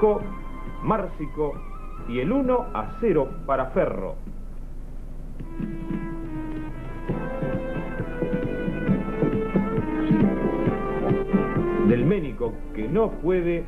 Co, Márcico y el 1 a 0 para Ferro. Del Ménico que no puede